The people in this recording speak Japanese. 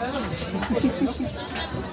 確かに。